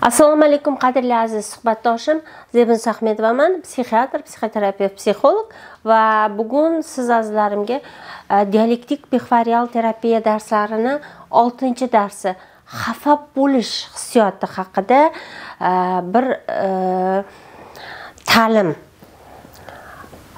assalomu alaykum qadrli aziz suhbatdoshim. Zebin sahmedovaman psixiatr psixoterapevt psixolog va bugun siz azizlarimga e, dialektik bexvarial terapiya darslarini oltinchi darsi xafa bo'lish hissiyoti haqida e, bir e, ta'lim.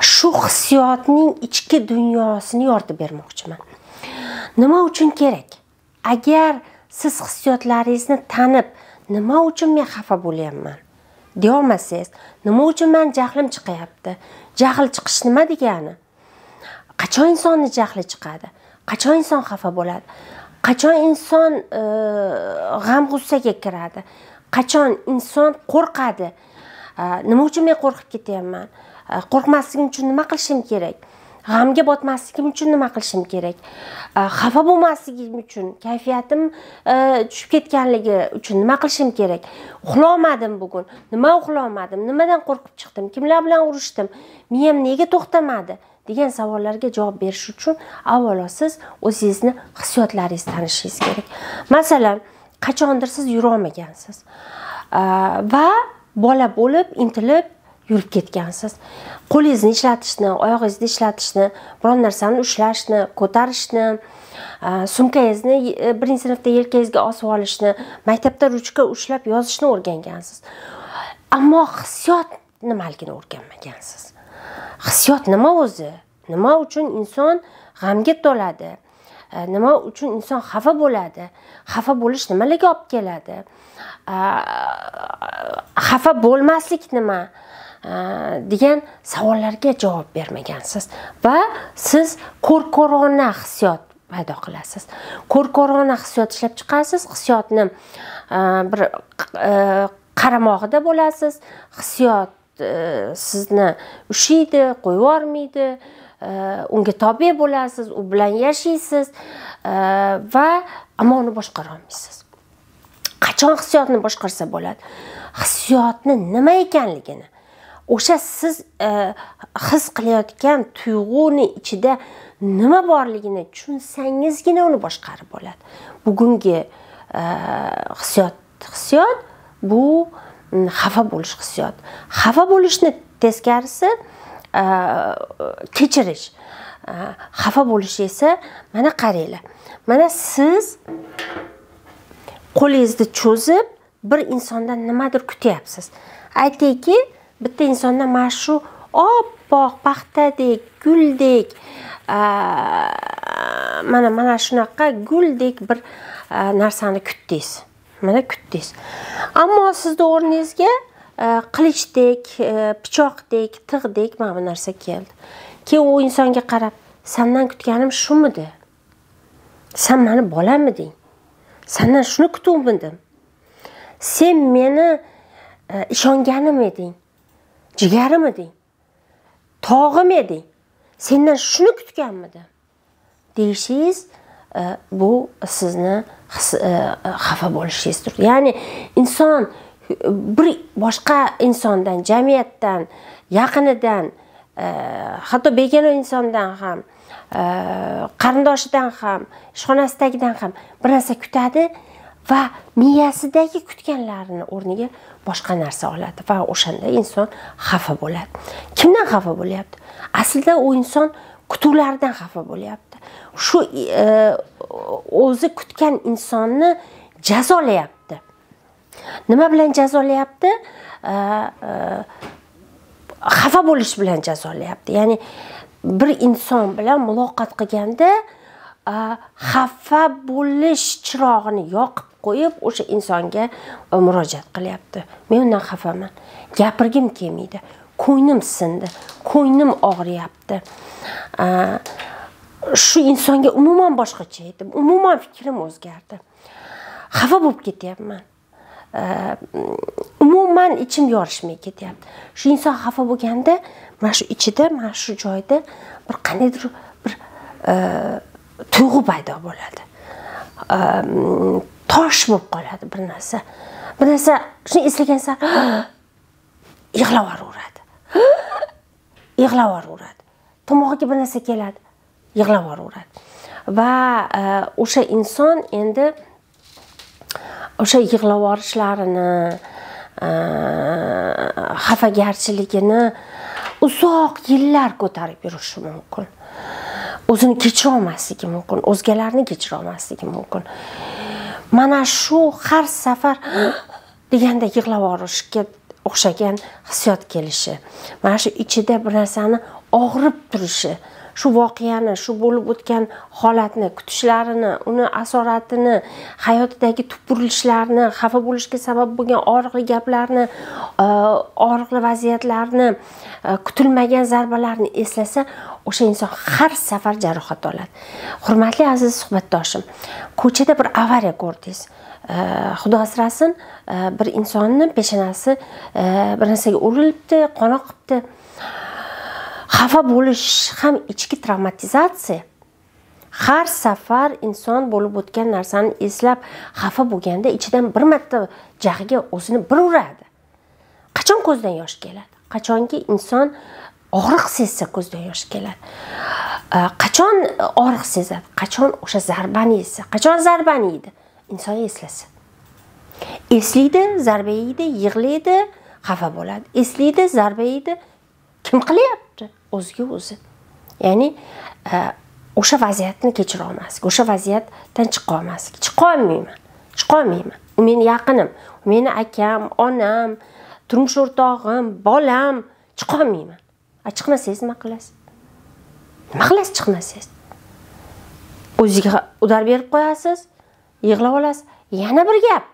Shu hissiyotning ichki dunyosini yoritib bermoqchiman. Nima uchun kerak? Agar siz hissiyotlaringizni tanib nima uchun men xafa bo'lyapman? Deyolmasangiz nima uchun man jahlim chiqyapti? Jahl chiqish nima degani? Qachon insonni jahli chiqadi? Qachon inson xafa bo'ladi? Qachon inson e, g'am g'ussaga kiradi? Qachon inson qo'rqadi? E, nima uchun men qo'rqib ketyapman? E, qo'rqmasligim uchun nima qilishim kerak? G'amga botmasligim uchun nima qilishim kerak? Xafa bo'lmasligim uchun kayfiyatim tushib ketganligi uchun nima qilishim kerak? Uxlolmadim bugun. Nima uxlolmadim nimadan qo'rqib chiqdim? Kimlar bilan urushdim? Miyam nega to'xtamadi? degan savollarga javob berish uchun avvalo siz o'zingizni hissiyotlaringizni tanishingiz kerak. Masalan qachondir siz yurolmagansiz. Va bola bo'lib intilib yurib ketgansiz. Qo'lingizni ishlatishni oyog'ingizni ishlatishni biron narsani ushlashni ko'tarishni sumkangizni e, birinchi sinfda yelkangizga osib olishni maktabda ruchka ushlab yozishni o'rgangansiz. Ammo hissiyot nimaligini o'rganmagansiz? Hissiyot nima o'zi? Nima uchun inson g'amga to'ladi? E, nima uchun inson xafa bo'ladi? Xafa bo'lish nimalarga olib keladi? Xafa bo'lmaslik nima? Э, degan savollarga javob bermagansiz va siz qo'rqo'rona hissiyot paydo qilasiz. Qo'rqo'rona hissiyot ishlab chiqasiz hissiyotni e, bir e, qaramog'ida bo'lasiz. Hissiyot e, sizni ushlaydi qo'yib yubormaydi unga tobe bo'lasiz u bilan yashaysiz va ammo uni boshqara olmaysiz qachon hissiyotni boshqarsa bo'ladi? Hissiyotni nima ekanligini o'sha siz e, his qilayotgan tuyg'uni ichida nima borligini tushunsangizgina uni boshqarib bo'ladi. Bugungi e, hissiyot hissiyot bu xafa bo'lish hissiyot. Xafa bo'lishni teskarisi e, kechirish. Xafa bo'lish esa mana qaranglar. Mana siz qo'lingizni cho'zib bir insondan nimadir kutyapsiz. Aytayki bitta insonda mana shu oppoq paxtadek guldek mana mana shunaqa guldek bir narsani kutdingiz. Mana kutdingiz. Ammo sizni o'rningizga qilichdek pichoqdek tig'dek mana bu narsa keldi. Keyin u insonga qarab sandan kutganim shumidi. San mani bolamiding. Sandan shuni kutuvmidim. Sen meni ishonganim eding jigarim eding tog'im eding sendan shuni kutganmidim. Deyishingiz e, bu sizni e, xafa bo'lishingizdir ya'ni inson bir boshqa insondan jamiyatdan yaqinidan e, hatto begona insondan ham qarindoshidan ham ishxonasidagidan ham bir narsa kutadi. Va miyasidagi kutganlarini o'rniga boshqa narsa oladi va o'shanda inson xafa bo'ladi. Kimdan xafa bo'lyapti? Aslida u inson kutuvlaridan xafa bo'lyapti. Shu e, o'zi kutgan insonni jazolayapti. Nima bilan jazolayapti? E, e, xafa bo'lish bilan jazolayapti. Ya'ni bir inson bilan muloqot qilganda e, xafa bo'lish chirog'ini yoqib qo'yib o'sha insonga e, murojaat qilyapti. Men undan xafaman. Gapirgim kelmaydi. Ko'nglim sindi. Ko'nglim og'riyapti. Shu insonga umuman boshqacha aytdim. Umuman fikrim o'zgardi. Xafa bo'lib ketyapman. E, umuman ichim yorishmay ketyapti. Shu inson xafa bo'lganda mana shu ichida mana shu joyda bir qandaydir bir e, tuyg'u paydo bo'ladi. Tosh bo'lib qoladi bir narsa. Bir narsa shuni eslagan sari yig'lab yuboraveradi yig'lab yuboraveradi tomog'iga bir narsa keladi yig'lab yuboraveradi va e, o'sha inson endi o'sha yig'lab yuborishlarini e, xafagarchiligini uzoq yillar ko'tarib yurishi mumkin. O'zini kechirolmasligi mumkin o'zgalarni kechira olmasligi mumkin. Mana shu har safar deganda yig'lab yuborishga o'xshagan hissiyot kelishi. Mana shu ichida bir narsani og'rib turishi. Shu voqeani shu bo'lib o'tgan holatni kutishlarini uni asoratini hayotidagi tupurilishlarni xafa bo'lishga sabab bo'lgan og'riqli gaplarni e, og'riqli vaziyatlarni e, kutilmagan zarbalarni eslasa o'sha inson har safar jarohat oladi. Hurmatli aziz suhbatdoshim ko'chada bir avariya ko'rdingiz. E, Xudo asrasin bir insonni peshonasi bir narsaga urilibdi qon oqibdi xafa bo'lish ham ichki travmatizatsiya. Har safar inson bo'lib o'tgan narsani eslab xafa bo'lganda ichidan bir marta jag'iga o'zini bir uradi qachon ko'zdan yosh keladi? Qachonki inson og'riq sezsa ko'zdan yosh keladi? Qachon og'riq sezadi? Qachon o'sha zarbani yesa? Qachon zarbani yeydi? Inson eslasa. Eslaydi zarba yeydi yig'laydi xafa bo'ladi. Eslaydi zarba yeydi. Kim qilyapti? O'ziga o'zi. Ya'ni e, o'sha vaziyatni kechira olmaslik o'sha vaziyatdan chiqa olmaslik. Chiqa olmayman. u meni yaqinim u meni akam onam turmush o'rtog'im bolam chiqolmayman a chiqmasangiz nima qilasiz? Nima qilasiz chiqmasangiz o'ziga udar berib qo'yasiz yig'lab olasiz. Yana bir gap.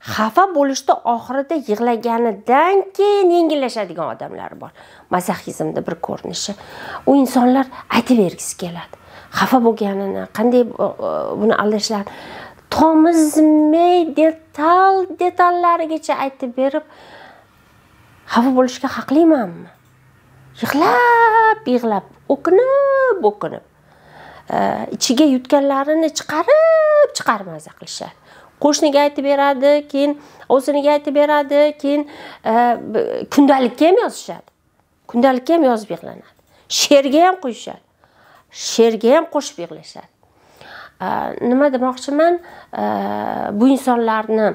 Xafa bo'lishda oxirida yig'laganidan keyin yengillashadigan odamlar bor. Mazaxizmni bir ko'rinishi. U insonlar aytib bergisi keladi. Xafa bo'lganini qanday e, buni aldashlar? Tomizmay detal detallarigacha aytib berib xafa bo'lishga haqlimanmi? Yig'lab yig'lab o'kinib o'kinib. E, ichiga yutganlarini chiqarib chiqarib maza qilishadi. Qo'shniga aytib beradi keyin o'ziniga aytib beradi keyin e, kundalikka ham yozishadi. Kundalikka ham yozib yig'lanadi. She'rga ham qo'yishadi. She'rga ham qo'shib yig'lashadi. E, nima demoqchiman? E, bu insonlarni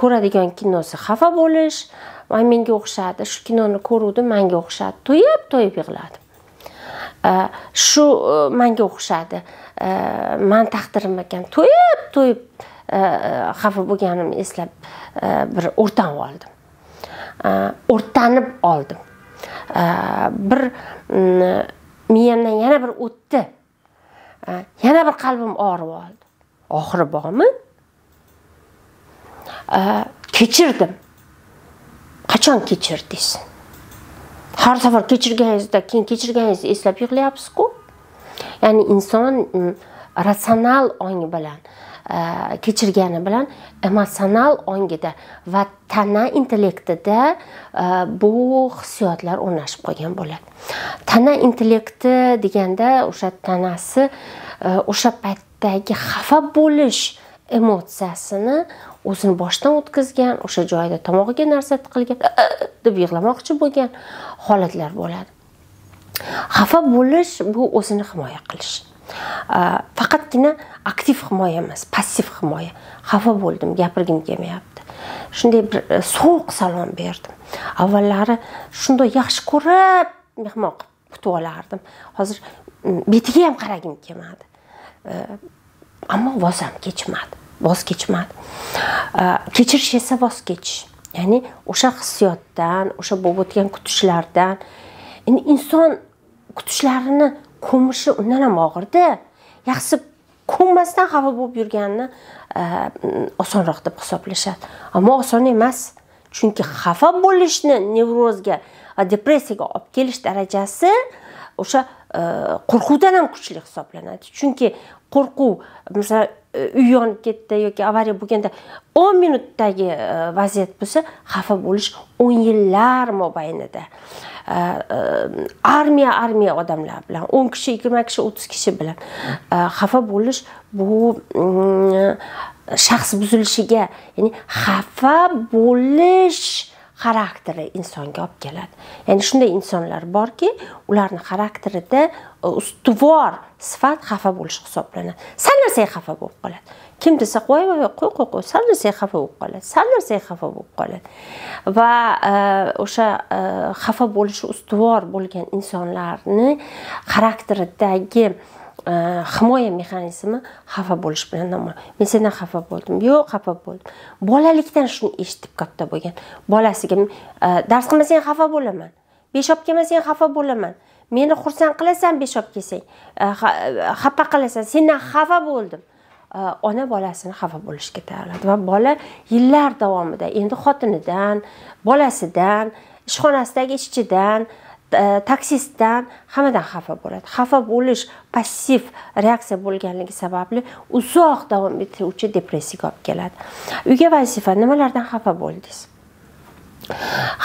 ko'radigan kinosi xafa bo'lish menga o'xshadi. Shu kinoni ko'ruvdim manga o'xshadi. To'yib to'yib yig'ladim. Shu manga o'xshadi. Man taqdirim ekan to'yib to'yib Э, э, xafa bo'lganimni eslab э, bir o'rtanib oldim. O'rtanib oldim. Bir mm, miyamdan yana bir o'tdi. Yana bir qalbim og'rib oldi. Oxiri bormi? Kechirdim. Qachon kechirdingiz har safar kechirganingizda keyin kechirganingizni eslab yig'layapsizku. Ya'ni inson mm, ratsional ong bilan E, kechirgani bilan emotsional ongida va tana intellektida e, bu hissiyotlar o'rnashib qolgan bo'ladi. Tana intellekti deganda o'sha tanasi e, o'sha paytdagi xafa bo'lish emotsiyasini o'zini boshdan o'tkazgan o'sha joyida tomog'iga narsa tiqilgan deb yig'lamoqchi bo'lgan holatlar bo'ladi. Xafa bo'lish bu o'zini himoya qilish faqatgina aktiv himoya emas passiv himoya xafa bo'ldim gapirgim kelmayapti shunday bir sovuq salom berdim avvallari shunday yaxshi ko'rib mehmon qilib kutib olardim hozir betiga ham qaragim kelmadi ammo voz ham kechmadi voz kechmadi kechirish esa voz kechish ya'ni o'sha hissiyotdan o'sha bo'lib o'tgan kutishlardan endi inson kutishlarini ko'mishi undan ham og'irda. Yaxshisi ko'nmasdan xafa bo'lib yurganini e, osonroq deb hisoblashadi. Ammo oson emas chunki xafa bo'lishni nevrozga depressiyaga olib kelish darajasi o'sha e, qo'rquvdan ham kuchli hisoblanadi. Chunki qo'rquv masalan uy yonib ketdi yoki avariya bo'lganda o'n minutdagi e, vaziyat bo'lsa xafa bo'lish o'n yillar mobaynida. E, e, armiya armiya odamlar bilan o'n kishi yigirma kishi o'ttiz kishi bilan xafa bo'lish bu mm, shaxs buzilishiga ya'ni xafa bo'lish xarakteri insonga olib keladi. Ya'ni shunday insonlar borki ularni xarakterida ustuvor sifat xafa bo'lish hisoblanadi. Sal narsaga xafa bo'lib qoladi. Kim desa voy voy qo'y qo'y qo'y sal narsaga xafa bo'lib qoladi. Sal narsaga xafa bo'lib qoladi. Va e, o'sha e, xafa bo'lishi ustuvor bo'lgan insonlarni xarakteridagi e, himoya mexanizmi xafa bo'lish bilan namoyon. Men sendan xafa bo'ldim. Yo'q xafa bo'ldim. Bolalikdan shuni eshitib katta bo'lgan. Bolasiga dars qilmasang xafa bo'laman. Besh olib kelmasang xafa bo'laman. Meni xursand qilasan beshob kelsang e, e, xafa qilasan. Sendan xafa bo'ldim. E, ona bolasini xafa bo'lishga tayyorladi va bola yillar davomida endi xotinidan bolasidan ishxonasidagi ishchidan taksistdan hammadan xafa bo'ladi. Xafa bo'lish passiv reaksiya bo'lganligi sababli uzoq davom etuvchi depressiyaga olib keladi. Uyga vazifa nimalardan xafa bo'ldingiz?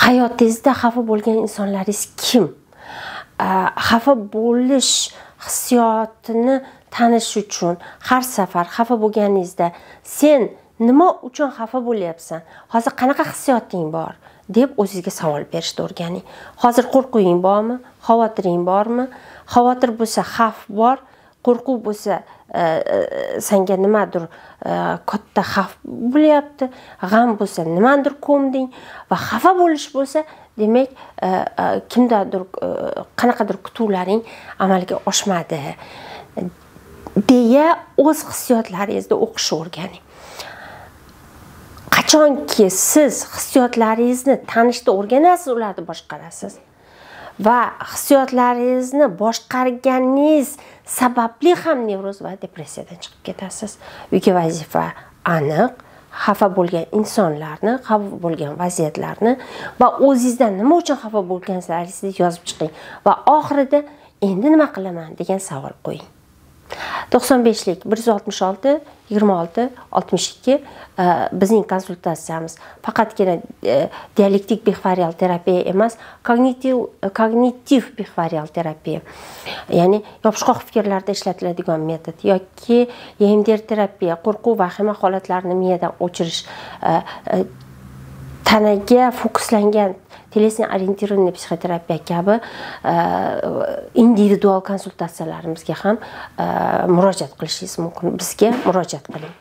Hayotingizda xafa bo'lgan insonlaringiz kim? Э, xafa bo'lish hissiyotini tanish uchun har safar xafa bo'lganingizda sen nima uchun xafa bo'lyapsan? Hozir qanaqa hissiyoting bor? deb o'zingizga savol berishni o'rganing. Hozir qo'rquving bormi? Xavotiring bormi? Xavotir bo'lsa xavf bor qo'rquv bo'lsa e, e, senga nimadir e, katta xavf bo'lyapti g'am bo'lsa nimanidir ko'mding va xafa bo'lish bo'lsa demak kimdadir qanaqadir kutuvlaring amalga oshmadi deya o'z hissiyotlaringizni o'qishni o'rganing. Qachonki siz hissiyotlaringizni tanishni o'rganasiz ularni boshqarasiz? Va hissiyotlaringizni boshqarganingiz sababli ham nevroz va depressiyadan chiqib ketasiz. Uyga vazifa aniq xafa bo'lgan insonlarni xafa bo'lgan vaziyatlarni va o'zingizdan nima uchun xafa bo'lganingizni yozib chiqing va oxirida endi nima qilaman degan savol qo'ying. 95lik 166 26 62 bizning konsultatsiyamiz. Faqatgina e, dialektik bexvarial terapiya emas kognitiv kognitiv bexvarial terapiya. Ya'ni yopishqoq fikrlarda ishlatiladigan metod yoki emdr terapiya qo'rquv vahima holatlarini miyadan o'chirish e, e, tanaga fokuslangan telesni ориентированный psixoterapiya kabi e, individual konsultatsiyalarimizga ham e, murojaat qilishingiz mumkin. Bizga murojaat qiling.